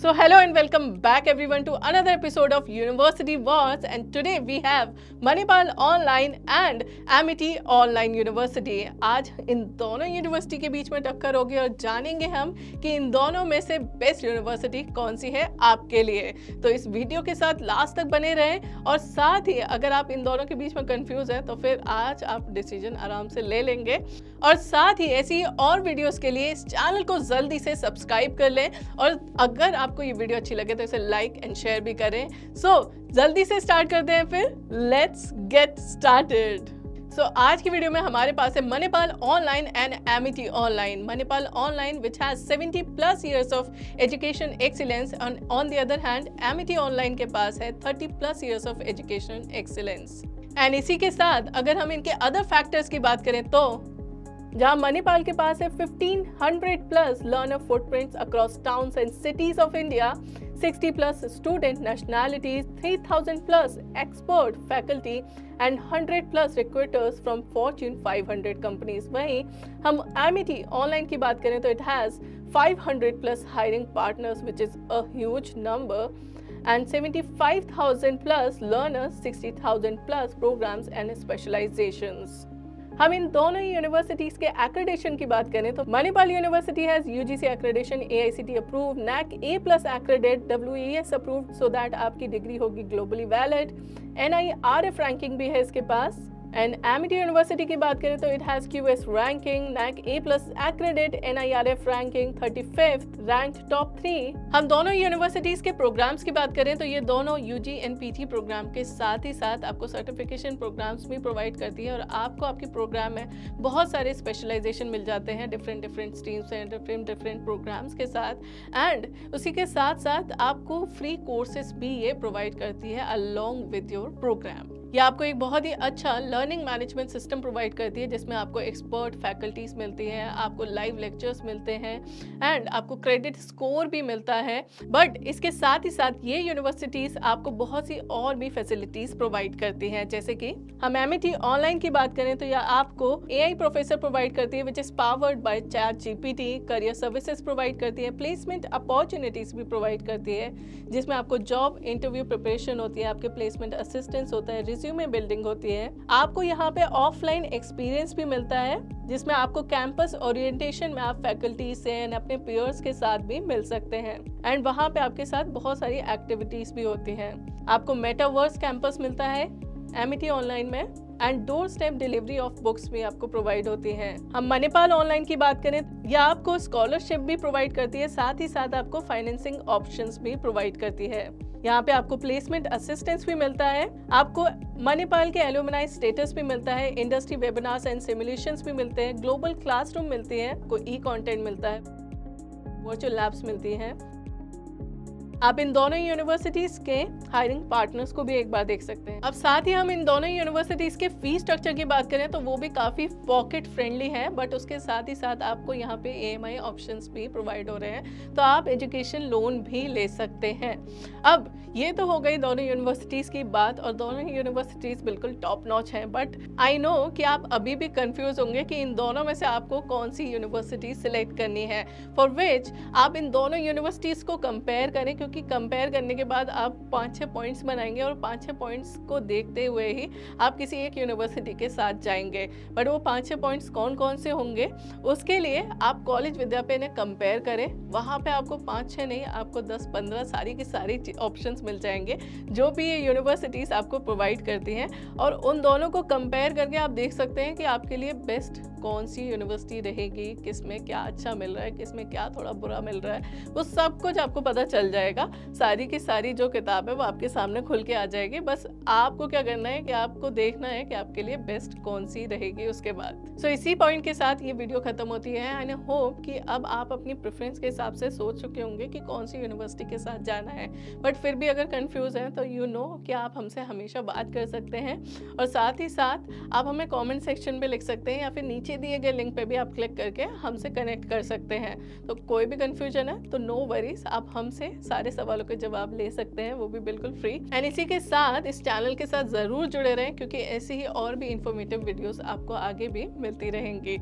So, hello and welcome back everyone to another episode of University Wars. And today we have Manipal Online and Amity Online University. आज इन दोनों university के बीच में टक्कर होगी और जानेंगे हम कि इन दोनों में से बेस्ट यूनिवर्सिटी कौन सी है आपके लिए। तो इस वीडियो के साथ लास्ट तक बने रहें और साथ ही अगर आप इन दोनों के बीच में कंफ्यूज हैं तो फिर आज आप डिसीज़न आराम से ले लेंगे। और साथ ही ऐसी और वीडियोस के लिए इस चैनल को जल्दी से सब्सक्राइब कर लें। और अगर आपको ये वीडियो अच्छी लगे तो इसे लाइक एंड शेयर भी करें। सो so, जल्दी से स्टार्ट करते हैं फिर। लेट्स गेट स्टार्टेड सो आज की वीडियो में हमारे पास है Manipal online and Amity online Manipal online which has 70 plus years of education excellence and on the other hand Amity online के पास है 30 plus years of education excellence and इसी के साथ अगर हम इनके अदर फैक्टर्स की बात करें तो जहाँ मणिपाल के पास है 1500 plus learner footprints across towns and cities of India 60 plus student nationalities 3000 plus expert faculty and 100 plus recruiters from Fortune 500 companies वहीं हम एमिटी ऑनलाइन की बात करें तो it has 500 plus hiring partners which is as number and seventy plus learners 60,000 plus programmes and specialisations हम इन दोनों ही universities के एक्रेडेशन की बात करें तो Manipal university has UGC accreditation AICTE approve NAAC A plus accredit WES approved so that आपकी degree होगी ग्लोबली वैलिड एनआईआरएफ रैंकिंग भी है इसके पास. एंड एमिटी यूनिवर्सिटी की बात करें तो it has Q S ranking NAAC A plus accredit N I R F ranking thirty fifth rank top three हम दोनों यूनिवर्सिटीज के प्रोग्राम्स की बात करें तो ये दोनों U G N P G programme के साथ ही साथ आपको सर्टिफिकेशन प्रोग्राम्स भी प्रोवाइड करती है और आपको आपके प्रोग्राम में बहुत सारे स्पेशलाइजेशन मिल जाते हैं different different streams and different different programmes के साथ. एंड उसी के साथ साथ आपको फ्री कोर्सेज भी ये प्रोवाइड करती है अलॉन्ग विद योर प्रोग्राम ये आपको एक बहुत ही अच्छा लर्निंग मैनेजमेंट सिस्टम प्रोवाइड करती है, जिसमें आपको एक्सपर्ट फैकल्टीज मिलती हैं, आपको लाइव लेक्चर्स मिलते हैं एंड आपको क्रेडिट स्कोर भी मिलता है। बट इसके साथ ही साथ ये यूनिवर्सिटीज़ आपको बहुत सी और भी फैसिलिटीज़ प्रोवाइड करती हैं, जैसे कि हम एम ऑनलाइन की बात करें तो यह आपको एआई प्रोफेसर प्रोवाइड करती है which is powered by chat G career services provide करती है प्लेसमेंट अपॉर्चुनिटीज़ भी प्रोवाइड करती है, जिसमें आपको जॉब इंटरव्यू प्रिपरेशन होती है, आपके प्लेसमेंट असिस्टेंस होता है रिज्यूमे बिल्डिंग होती है। आपको यहाँ पे ऑफलाइन एक्सपीरियंस भी मिलता है, जिसमें आपको कैंपस ओरिएंटेशन में आप फैकल्टी से एंड अपने पेयर्स के साथ भी मिल सकते हैं। एंड वहाँ पे आपके साथ बहुत सारी एक्टिविटीज़ भी होती हैं। आपको मेटावर्स कैंपस मिलता है एमिटी ऑनलाइन में and doorstep delivery of books भी आपको प्रोवाइड होती हैं। हम मणिपाल ऑनलाइन की बात करें या आपको स्कॉलरशिप भी प्रोवाइड करती है, साथ ही साथ आपको फाइनेंसिंग ऑप्शंस भी प्रोवाइड करती है। यहाँ पे आपको प्लेसमेंट असिस्टेंस भी मिलता है, आपको मणिपाल के एल्यूमिनाई स्टेटस भी मिलता है इंडस्ट्री वेबिनार्स एंड सिमुलेशन भी मिलते हैं ग्लोबल क्लासरूम मिलती है, कोई ई कॉन्टेंट मिलता है वर्चुअल लैब्स मिलती हैं। आप इन दोनों यूनिवर्सिटीज के हायरिंग पार्टनर्स को भी एक बार देख सकते हैं। अब साथ ही हम इन दोनों यूनिवर्सिटीज के फ़ीस स्ट्रक्चर की बात करें तो वो भी काफ़ी पॉकेट फ्रेंडली है बट उसके साथ ही साथ आपको यहाँ पे ई एम भी प्रोवाइड हो रहे हैं तो आप एजुकेशन लोन भी ले सकते हैं। अब ये तो हो गई दोनों यूनिवर्सिटीज की बात, और दोनों यूनिवर्सिटीज बिल्कुल टॉप नॉच हैं बट आई नो कि आप अभी भी कंफ्यूज होंगे कि इन दोनों में से आपको कौन सी यूनिवर्सिटी सिलेक्ट करनी है फॉर विच आप इन दोनों यूनिवर्सिटीज को कंपेयर करें, क्योंकि क्योंकि कंपेयर करने के बाद आप पाँच छः पॉइंट्स बनाएँगे और पाँच छः पॉइंट्स को देखते हुए ही आप किसी एक यूनिवर्सिटी के साथ जाएँगे। बट वो पाँच छः पॉइंट्स कौन कौन से होंगे? उसके लिए आप कॉलेज विद्यापे ने कंपेयर करें। वहाँ पे आपको पाँच छः नहीं, आपको दस, पंद्रह सारी की सारी ऑप्शन मिल जाएँगे, जो भी ये यूनिवर्सिटीज़ आपको प्रोवाइड करती हैं। और उन दोनों को कंपेयर करके आप देख सकते हैं कि आपके लिए बेस्ट कौन सी यूनिवर्सिटी रहेगी किसमें क्या अच्छा मिल रहा है किसमें क्या थोड़ा बुरा मिल रहा है वो सब कुछ आपको पता चल जाएगा। सारी की सारी जो किताब है वो आपके सामने खुल के आ जाएगी। बस आपको क्या करना है कि आपको देखना है कि आपके लिए बेस्ट कौन सी रहेगी उसके बाद। सो so, इसी पॉइंट के साथ ये वीडियो खत्म होती है। एंड होप कि अब आप अपनी प्रेफरेंस के हिसाब से सोच चुके होंगे कि कौन सी यूनिवर्सिटी के साथ जाना है। बट फिर भी अगर कन्फ्यूज़ हैं तो यू नो कि आप हमसे हमेशा बात कर सकते हैं। और साथ ही साथ आप हमें कॉमेंट सेक्शन में लिख सकते हैं या फिर नीचे दिए गए लिंक पे भी आप क्लिक करके हमसे कनेक्ट कर सकते हैं। तो कोई भी कन्फ्यूज़न है तो नो वरीज आप हमसे सारे सवालों के जवाब ले सकते हैं, वो भी बिल्कुल फ्री एंड इसी के साथ, इस चैनल के साथ ज़रूर जुड़े रहें, क्योंकि ऐसी ही और भी इन्फॉर्मेटिव वीडियोस आपको आगे भी मिलती रहेंगी।